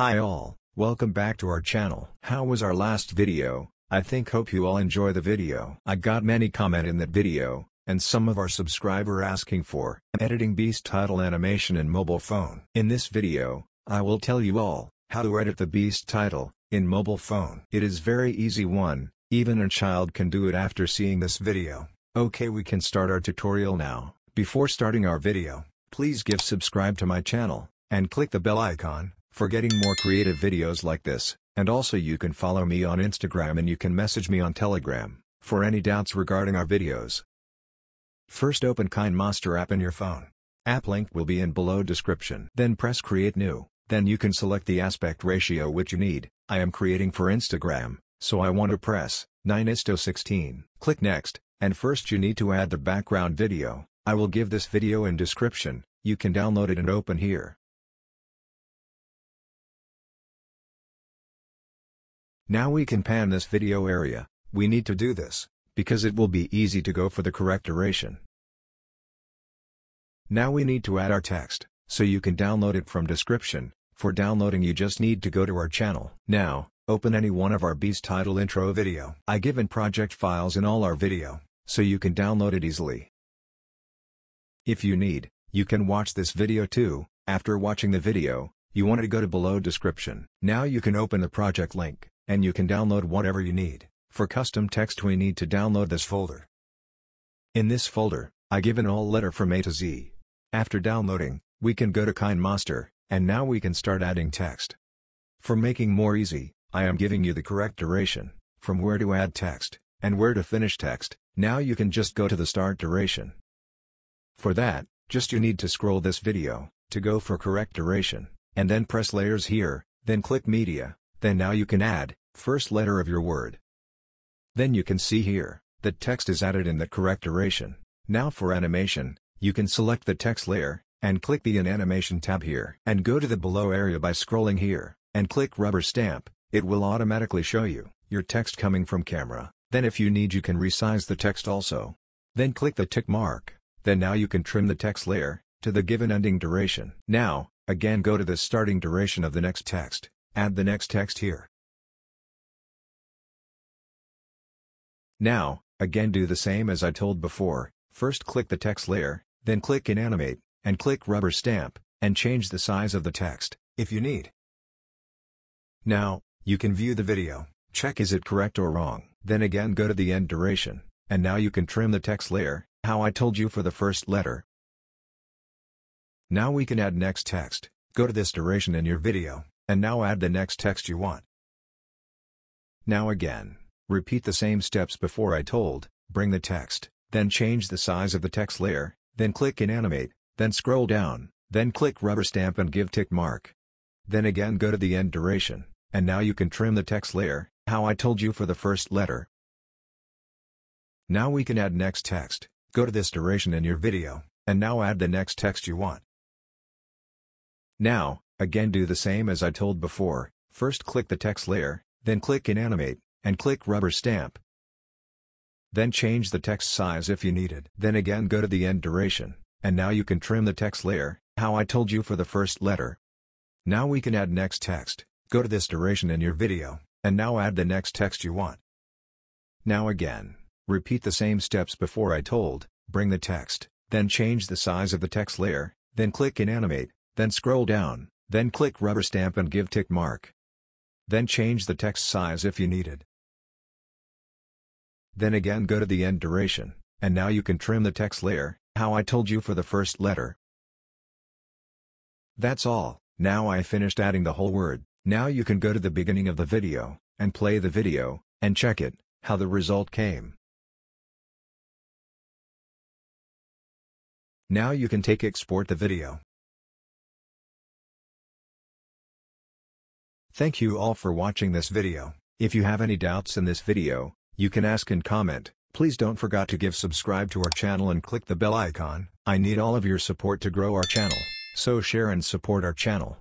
Hi all, welcome back to our channel. How was our last video? I think hope you all enjoy the video. I got many comment in that video, and some of our subscriber asking for editing beast title animation in mobile phone. In this video, I will tell you all, how to edit the beast title, in mobile phone. It is very easy one, even a child can do it after seeing this video. Okay we can start our tutorial now. Before starting our video, please give subscribe to my channel, and click the bell icon, for getting more creative videos like this, and also you can follow me on Instagram and you can message me on Telegram, for any doubts regarding our videos. First open KineMaster app in your phone. App link will be in below description. Then press create new, then you can select the aspect ratio which you need, I am creating for Instagram, so I want to press 9 16. Click next, and first you need to add the background video, I will give this video in description, you can download it and open here. Now we can pan this video area, we need to do this, because it will be easy to go for the correct duration. Now we need to add our text, so you can download it from description, for downloading you just need to go to our channel. Now, open any one of our Beast title intro video. I given project files in all our video, so you can download it easily. If you need, you can watch this video too, after watching the video, you want to go to below description. Now you can open the project link and you can download whatever you need. For custom text we need to download this folder. In this folder, I give an all letter from A to Z. After downloading, we can go to KineMaster, and now we can start adding text. For making more easy, I am giving you the correct duration, from where to add text, and where to finish text, now you can just go to the start duration. For that, just you need to scroll this video, to go for correct duration, and then press layers here, then click media, then now you can add, first letter of your word. Then you can see here, that text is added in the correct duration. Now for animation, you can select the text layer, and click the In Animation tab here. And go to the below area by scrolling here, and click rubber stamp, it will automatically show you, your text coming from camera. Then if you need you can resize the text also. Then click the tick mark, then now you can trim the text layer, to the given ending duration. Now, again go to the starting duration of the next text, add the next text here. Now, again do the same as I told before, first click the text layer, then click in Animate, and click Rubber Stamp, and change the size of the text, if you need. Now, you can view the video, check is it correct or wrong, then again go to the end duration, and now you can trim the text layer, how I told you for the first letter. Now we can add next text, go to this duration in your video, and now add the next text you want. Now again, Repeat the same steps before I told, bring the text, then change the size of the text layer, then click in Animate, then scroll down, then click Rubber Stamp and give tick mark. Then again go to the end duration, and now you can trim the text layer, how I told you for the first letter. Now we can add next text, go to this duration in your video, and now add the next text you want. Now, again do the same as I told before, first click the text layer, then click in Animate, and click Rubber Stamp. Then change the text size if you need it. Then again go to the end duration, and now you can trim the text layer, how I told you for the first letter. Now we can add next text, go to this duration in your video, and now add the next text you want. Now again, repeat the same steps before I told, bring the text, then change the size of the text layer, then click in Animate, then scroll down, then click Rubber Stamp and give tick mark. Then change the text size if you needed. Then again go to the end duration, and now you can trim the text layer, how I told you for the first letter. That's all, now I finished adding the whole word, now you can go to the beginning of the video, and play the video, and check it, how the result came. Now you can take export the video. Thank you all for watching this video. If you have any doubts in this video, you can ask and comment, please don't forget to give subscribe to our channel and click the bell icon, I need all of your support to grow our channel, so share and support our channel.